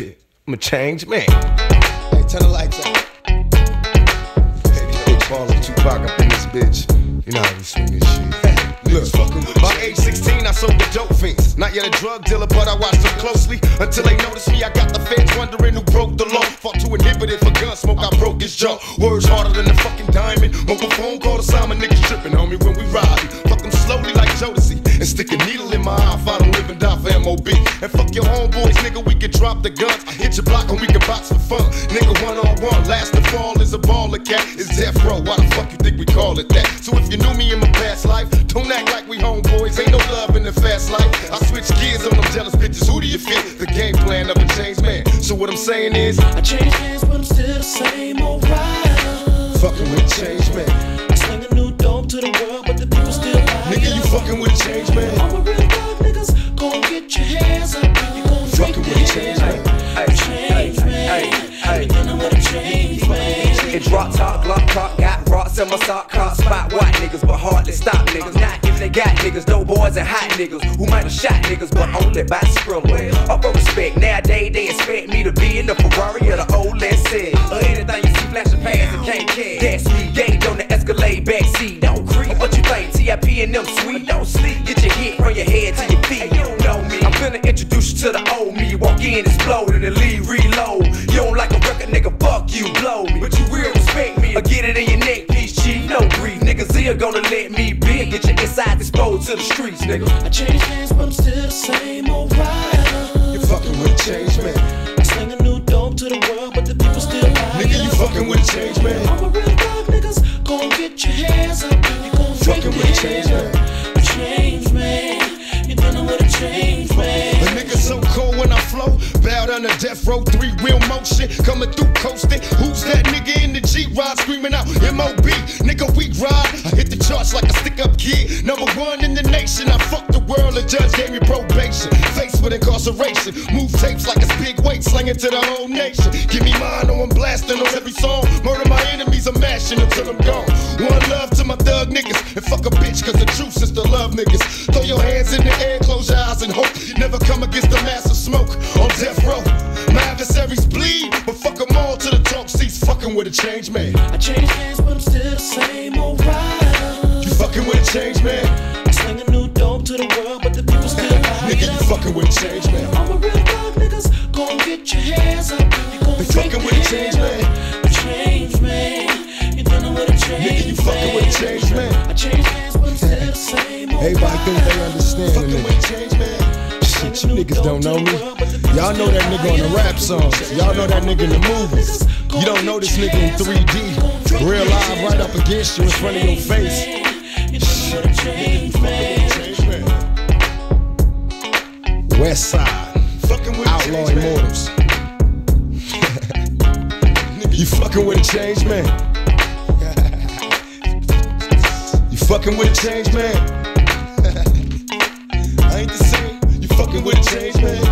Shit, I'm a changed man. Hey, turn the lights out. Big baller Tupac up in this bitch. You know how we swing this shit. Look, by age 16, I sold the dope fiends. Not yet a drug dealer, but I watched them closely until they noticed me. I got the feds wondering who broke the law. Fought too inhibited for gun smoke, I broke his jaw. Words harder than a fucking diamond. Mobile phone call to Simon, niggas tripping on me when we ride. Fuck them slowly like Jodeci and stick a needle in my eye if I don't live for MOB. And fuck your homeboys, nigga, we can drop the guns. I hit your block and we can box for fun. Nigga, one on one, last to fall is a baller cat. It's death row, why the fuck you think we call it that? So if you knew me in my past life, don't act like we homeboys. Ain't no love in the fast life. I switch gears on them jealous bitches. Who do you fit? The game plan of a changed man. So what I'm saying is, I changed hands, but I'm still the same old rider. fucking with a changed man. Glock top, got rocks in my sock caught. Spot white niggas, but hardly stop niggas. Not if they got niggas, dope boys and hot niggas who might have shot niggas, but only by Skrilla. Up for respect, nowadays they expect me to be in the Ferrari or the old set. Or anything you see flashing past and can't catch. That's me, gauge on the Escalade backseat. Don't creep. What you think? TIP and them sweet. Don't sleep. Get your hit from your head to your feet. You don't know me. I'm finna introduce you to the old me. Walk in, explode, and leave, to the streets, nigga. I changed hands, but I'm still the same old rider. You fucking with a changed man. I sling a new dope to the world, but the people still lie. Nigga, you fucking with a changed man. I'm a real dog, niggas. Gon' get your hands up. You gon' Fucking with a change man. A change man. You're dealing with a change man. A nigga so cold when I flow, bowed under death row, three wheel motion, coming through coasting. Who's that nigga in the G ride screaming out MOB? Nigga, we ride. I hit the charts like a stick up kid. Number one in nation. I fucked the world, the judge gave me probation. Faced with incarceration, move tapes like it's big weight, slinging to the whole nation. Give me mine, oh, I'm blasting on every song. Murder my enemies, I'm mashing until I'm gone. One love to my thug niggas, and fuck a bitch, cause the truth is the love niggas. Throw your hands in the air, close your eyes, and hope you never come against the massive smoke on death row. My adversaries bleed, but fuck them all to the talk seats, fucking with a change man. I changed hands, but I'm still the same old rider. You fucking with a change man. I sling a new to the world, but the people still lie. Nigga, you fucking with a change man. I'm a real dog, niggas. Gon' get your hands up. You gon' fucking with a change man. A change man. You're dealing with a change Nigga, you fucking with a change man. I changed hands, but I'm still the same Everybody think they understand Fucking with a change man. Shit, you niggas don't know me. Y'all know that nigga on the rap songs. Y'all know that nigga in the movies. You don't know this nigga in 3D. Real live right up against you in front of your face. You're West Side, Outlaw Immortals. you fucking with a change man. you fucking with a change man. I ain't the same. You fucking with a change man.